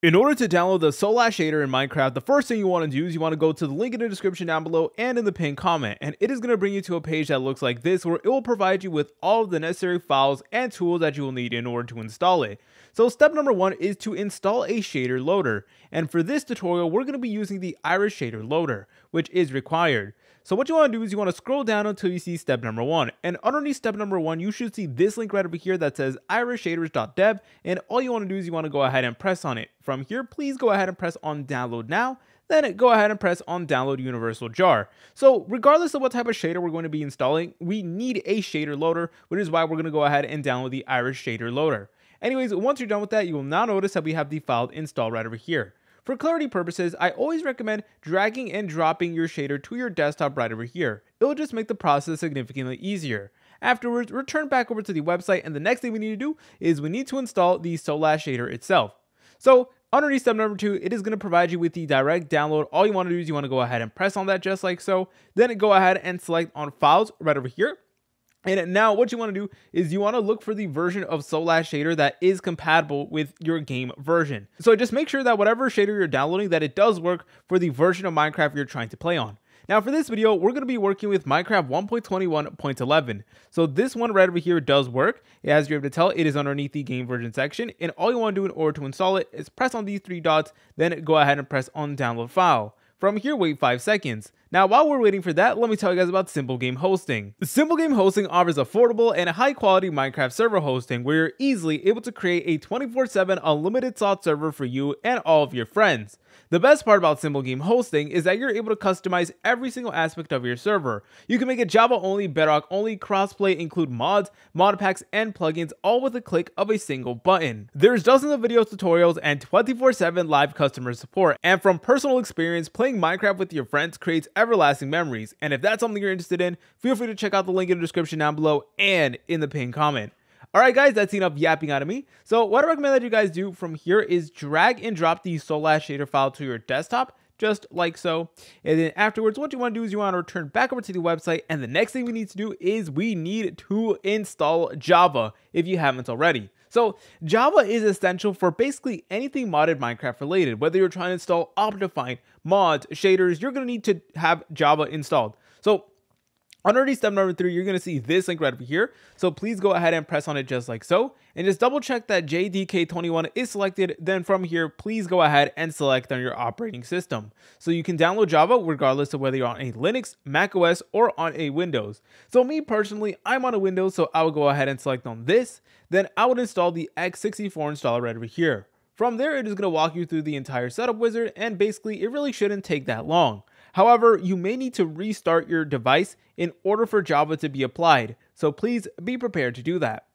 In order to download the Solas shader in Minecraft, the first thing you want to do is you want to go to the link in the description down below and in the pinned comment, and it is going to bring you to a page that looks like this where it will provide you with all of the necessary files and tools that you will need in order to install it. So step number one is to install a shader loader, and for this tutorial we're going to be using the Iris shader loader, which is required. So what you want to do is you want to scroll down until you see step number one. And underneath step number one, you should see this link right over here that says irisshaders.dev. And all you want to do is you want to go ahead and press on it. From here, please go ahead and press on download now then go ahead and press on download universal jar. So regardless of what type of shader we're going to be installing, we need a shader loader, which is why we're going to go ahead and download the Iris shader loader. Anyways, once you're done with that, you will now notice that we have the file installed right over here. For clarity purposes, I always recommend dragging and dropping your shader to your desktop right over here. It will just make the process significantly easier. Afterwards, return back over to the website and the next thing we need to do is we need to install the Solas shader itself. So underneath step number two, it is going to provide you with the direct download. All you want to do is you want to go ahead and press on that just like so. Then go ahead and select on files right over here. And now what you want to do is you want to look for the version of Solas shader that is compatible with your game version. So just make sure that whatever shader you're downloading that it does work for the version of Minecraft you're trying to play on. Now for this video, we're going to be working with Minecraft 1.21.11. So this one right over here does work. As you're able to tell, it is underneath the game version section. And all you want to do in order to install it is press on these three dots, then go ahead and press on download file. From here, wait 5 seconds. Now, while we're waiting for that, let me tell you guys about Simple Game Hosting. Simple Game Hosting offers affordable and high quality Minecraft server hosting where you're easily able to create a 24-7 unlimited slot server for you and all of your friends. The best part about Simple Game Hosting is that you're able to customize every single aspect of your server. You can make it Java only, Bedrock only, crossplay, include mods, mod packs, and plugins all with a click of a single button. There's dozens of video tutorials and 24-7 live customer support. And from personal experience, playing Minecraft with your friends creates everlasting memories. And if that's something you're interested in, feel free to check out the link in the description down below and in the pinned comment. Alright guys, that's enough yapping out of me. So what I recommend that you guys do from here is drag and drop the Solas shader file to your desktop, just like so. And then afterwards, what you want to do is you want to return back over to the website. And the next thing we need to do is we need to install Java if you haven't already. So Java is essential for basically anything modded Minecraft related. Whether you're trying to install Optifine, mods, shaders, you're going to need to have Java installed. So Underneath step number three, you're going to see this link right over here. So please go ahead and press on it just like so. And just double check that JDK21 is selected. Then from here, please go ahead and select on your operating system. So you can download Java regardless of whether you're on a Linux, Mac OS, or on a Windows. So me personally, I'm on a Windows, so I will go ahead and select on this. Then I would install the x64 installer right over here. From there, it is going to walk you through the entire setup wizard, and basically, it really shouldn't take that long. However, you may need to restart your device in order for Java to be applied, so please be prepared to do that.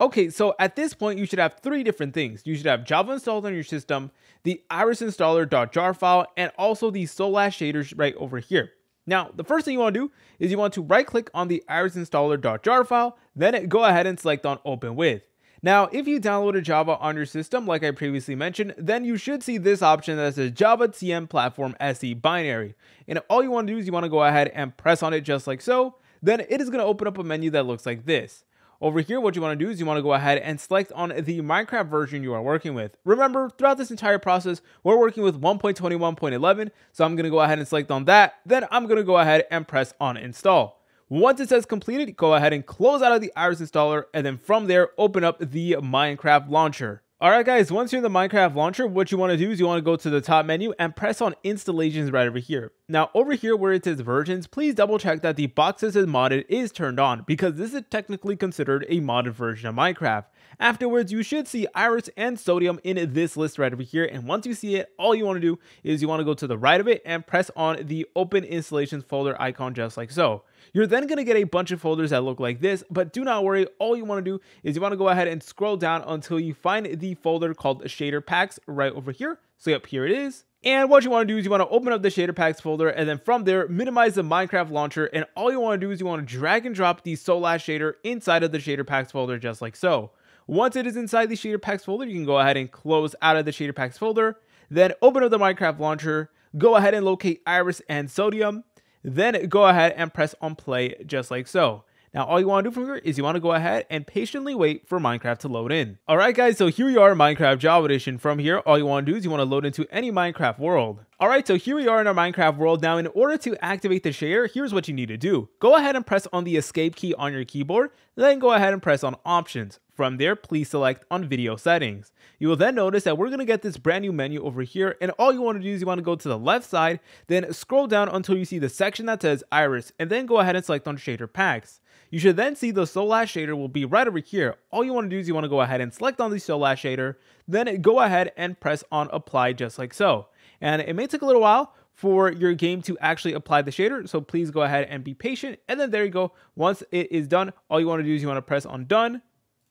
Okay, so at this point, you should have three different things. You should have Java installed on your system, the iris installer.jar file, and also the Solas shaders right over here. Now, the first thing you want to do is you want to right click on the iris installer.jar file, then go ahead and select on open with. Now, if you downloaded Java on your system, like I previously mentioned, then you should see this option that says Java TM Platform SE binary. And all you want to do is you want to go ahead and press on it just like so. Then it is going to open up a menu that looks like this. Over here, what you want to do is you want to go ahead and select on the Minecraft version you are working with. Remember, throughout this entire process, we're working with 1.21.11, so I'm going to go ahead and select on that. Then I'm going to go ahead and press on install. Once it says completed, go ahead and close out of the Iris installer, and then from there, open up the Minecraft launcher. Alright guys, once you're in the Minecraft launcher, what you want to do is you want to go to the top menu and press on installations right over here. Now over here where it says versions, please double check that the box that says modded is turned on because this is technically considered a modded version of Minecraft. Afterwards, you should see Iris and Sodium in this list right over here. And once you see it, all you want to do is you want to go to the right of it and press on the open installations folder icon just like so. You're then going to get a bunch of folders that look like this, but do not worry. All you want to do is you want to go ahead and scroll down until you find the folder called shader packs right over here. So yep, here it is. And what you want to do is you want to open up the shader packs folder and then from there minimize the Minecraft launcher and all you want to do is you want to drag and drop the Solas shader inside of the shader packs folder just like so. Once it is inside the shader packs folder, you can go ahead and close out of the shader packs folder, then open up the Minecraft launcher, go ahead and locate Iris and Sodium, then go ahead and press on play just like so. Now, all you want to do from here is you want to go ahead and patiently wait for Minecraft to load in. All right, guys, so here we are Minecraft Java Edition. From here, all you want to do is you want to load into any Minecraft world. All right, so here we are in our Minecraft world. Now, in order to activate the shader, here's what you need to do. Go ahead and press on the escape key on your keyboard, then go ahead and press on options. From there, please select on video settings. You will then notice that we're going to get this brand new menu over here and all you want to do is you want to go to the left side, then scroll down until you see the section that says Iris and then go ahead and select on shader packs. You should then see the Solas shader will be right over here. All you want to do is you want to go ahead and select on the Solas shader, then go ahead and press on apply just like so. And it may take a little while, for your game to actually apply the shader. So please go ahead and be patient. And then there you go. Once it is done, all you want to do is you want to press on done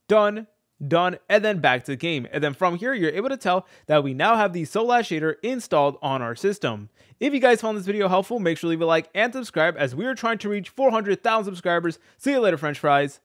done, done, and then back to the game. And then from here, you're able to tell that we now have the Solas shader installed on our system. If you guys found this video helpful, make sure to leave a like and subscribe as we are trying to reach 400,000 subscribers. See you later, french fries.